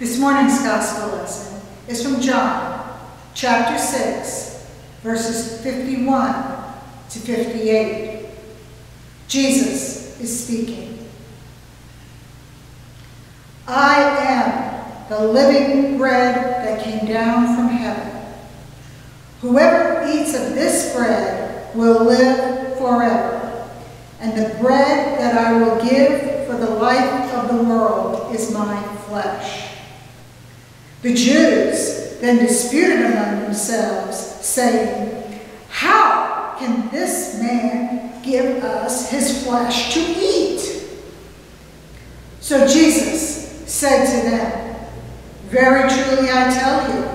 This morning's gospel lesson is from John, chapter 6, verses 51 to 58. Jesus is speaking. I am the living bread that came down from heaven. Whoever eats of this bread will live forever, and the bread that I will give for the life of the world is my flesh. The Jews then disputed among themselves, saying, How can this man give us his flesh to eat? So Jesus said to them, Very truly I tell you,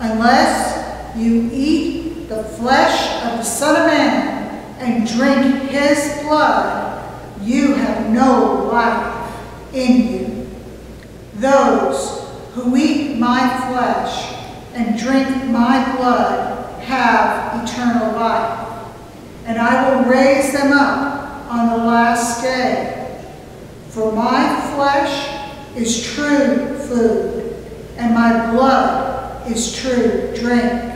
unless you eat the flesh of the Son of Man and drink his blood, you have no life in you. Those who eat my flesh and drink my blood have eternal life, and I will raise them up on the last day. For my flesh is true food, and my blood is true drink.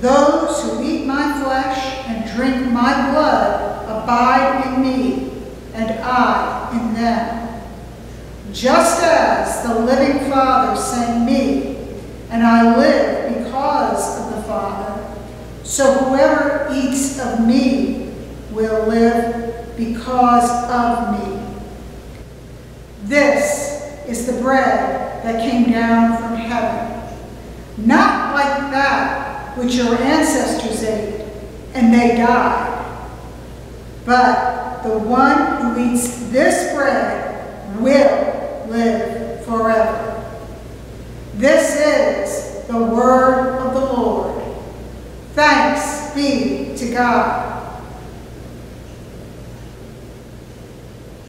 Those who eat my flesh and drink my blood abide in me, and I in them. Just as the living Father sent me, and I live because of the Father, so whoever eats of me will live because of me. This is the bread that came down from heaven, not like that which your ancestors ate, and they died. But the one who eats this bread will live forever. This is the word of the Lord. Thanks be to God.